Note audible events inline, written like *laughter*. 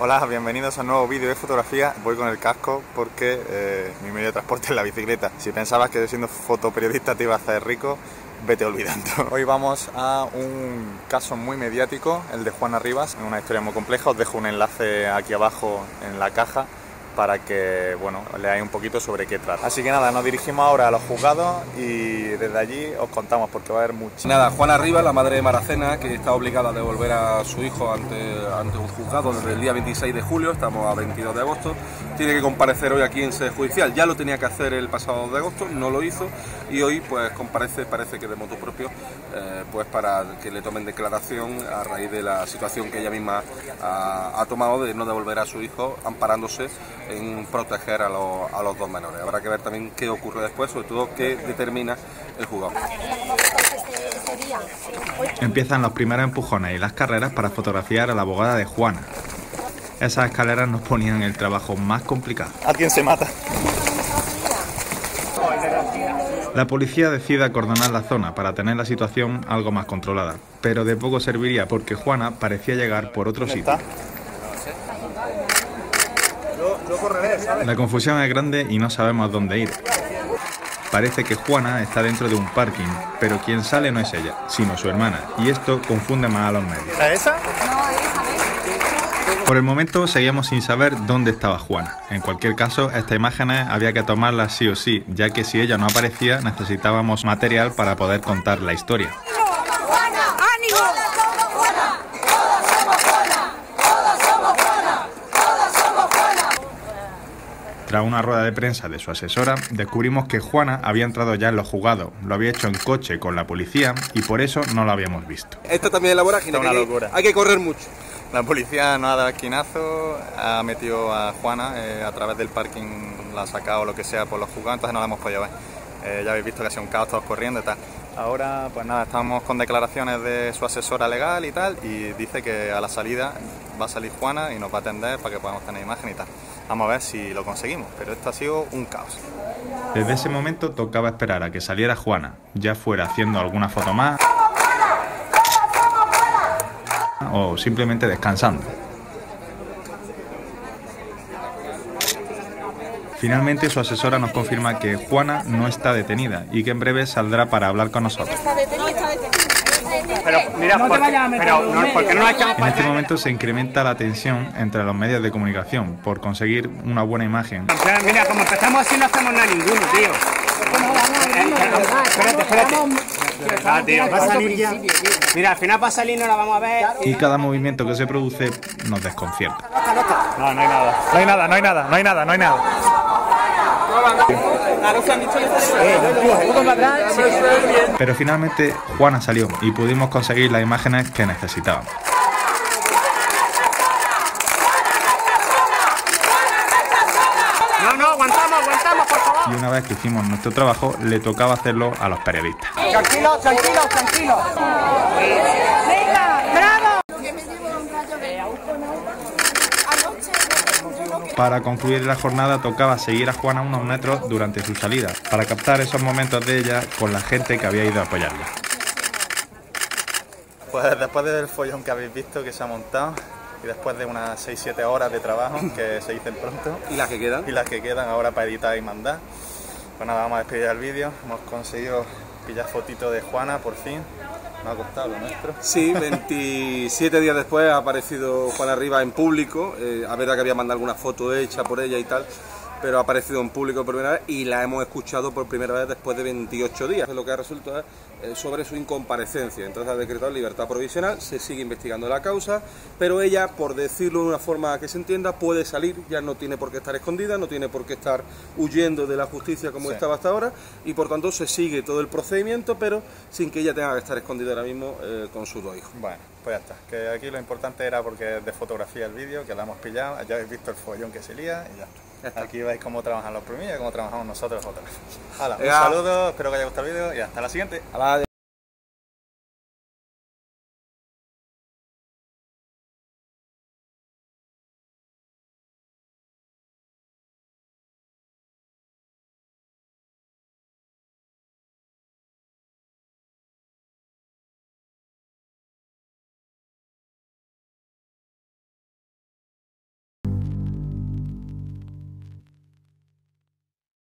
Hola, bienvenidos a un nuevo vídeo de fotografía. Voy con el casco porque eh, mi medio de transporte es la bicicleta. Si pensabas que siendo fotoperiodista te iba a hacer rico, vete olvidando. *laughs* Hoy vamos a un caso muy mediático, el de Juana Rivas, una historia muy compleja. Os dejo un enlace aquí abajo en la caja para que bueno, leáis un poquito sobre qué trata. Así que nada, nos dirigimos ahora a los juzgados y desde allí os contamos porque va a haber mucho. Nada, Juana Rivas, la madre de Maracena, que está obligada a devolver a su hijo ante, ante un juzgado desde el día 26 de julio, estamos a 22 de agosto, tiene que comparecer hoy aquí en sede judicial. Ya lo tenía que hacer el pasado de agosto, no lo hizo y hoy pues comparece, parece que de moto propio, eh, pues para que le tomen declaración a raíz de la situación que ella misma ha, ha tomado de no devolver a su hijo amparándose en proteger a, a, los dos menores. Habrá que ver también qué ocurre después, sobre todo qué determina el jugador. Empiezan los primeros empujones y las carreras para fotografiar a la abogada de Juana. Esas escaleras nos ponían el trabajo más complicado. ¿A quién se mata? La policía decide acordonar la zona para tener la situación algo más controlada, pero de poco serviría porque Juana parecía llegar por otro sitio. La confusión es grande y no sabemos dónde ir. Parece que Juana está dentro de un parking, pero quien sale no es ella, sino su hermana, y esto confunde más a los medios. esa? Por el momento seguíamos sin saber dónde estaba Juana. En cualquier caso, estas imágenes había que tomarlas sí o sí, ya que si ella no aparecía necesitábamos material para poder contar la historia. Tras una rueda de prensa de su asesora, descubrimos que Juana había entrado ya en los juzgados, lo había hecho en coche con la policía y por eso no lo habíamos visto. Esto también es la vorágine, una locura. Hay que correr mucho. La policía no ha dado esquinazo, ha metido a Juana eh, a través del parking, la ha sacado lo que sea por los juzgados, entonces no la hemos podido ver. Eh, ya habéis visto que ha sido un caos todos corriendo y tal. Ahora, pues nada, estamos con declaraciones de su asesora legal y tal, y dice que a la salida va a salir Juana y nos va a atender para que podamos tener imagen y tal. Vamos a ver si lo conseguimos, pero esto ha sido un caos. Desde ese momento tocaba esperar a que saliera Juana, ya fuera haciendo alguna foto más o simplemente descansando. Finalmente su asesora nos confirma que Juana no está detenida y que en breve saldrá para hablar con nosotros. Pero mira, no En este momento se incrementa la tensión entre los medios de comunicación por conseguir una buena imagen. Mira, como empezamos así no hacemos nada ninguno, tío. Espérate, espérate. Ah, tío, va a salir Mira, al final va a salir no la vamos a ver. Y cada movimiento que se produce nos desconcierta. No, no hay nada. No hay nada, no hay nada, no hay nada, no hay nada. Pero finalmente Juana salió y pudimos conseguir las imágenes que necesitábamos. No, no, aguantamos, aguantamos, por favor. Y una vez que hicimos nuestro trabajo, le tocaba hacerlo a los periodistas. Tranquilo, tranquilo, tranquilo. Para concluir la jornada tocaba seguir a Juana unos metros durante su salida, para captar esos momentos de ella con la gente que había ido a apoyarla. Pues después del follón que habéis visto que se ha montado, y después de unas 6-7 horas de trabajo *laughs* que se dicen pronto. ¿Y las que quedan? Y las que quedan ahora para editar y mandar. Pues nada, vamos a despedir el vídeo. Hemos conseguido pillar fotito de Juana por fin. Ha costado lo. Sí, 27 días después ha aparecido Juan Arriba en público. Eh, a ver que había mandado alguna foto hecha por ella y tal pero ha aparecido en público por primera vez y la hemos escuchado por primera vez después de 28 días. Lo que ha resultado es eh, sobre su incomparecencia. Entonces ha decretado libertad provisional, se sigue investigando la causa, pero ella, por decirlo de una forma que se entienda, puede salir, ya no tiene por qué estar escondida, no tiene por qué estar huyendo de la justicia como estaba hasta ahora y por tanto se sigue todo el procedimiento, pero sin que ella tenga que estar escondida ahora mismo eh, con sus dos hijos. Bueno, pues ya está. Que aquí lo importante era porque es de fotografía el vídeo, que la hemos pillado, ya habéis visto el follón que se lía y ya está. Aquí veis cómo trabajan los premios y cómo trabajamos nosotros otros. un saludo, espero que haya gustado el vídeo y hasta la siguiente.